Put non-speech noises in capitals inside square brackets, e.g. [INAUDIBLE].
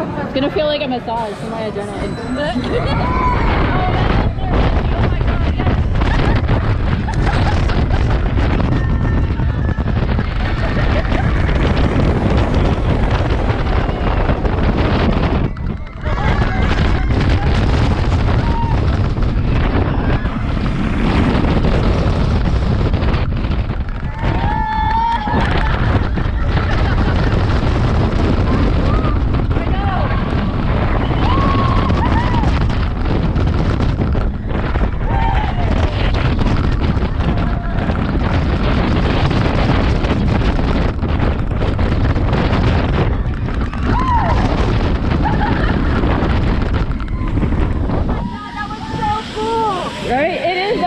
It's gonna feel like a massage for my adrenaline. [LAUGHS] Right? It is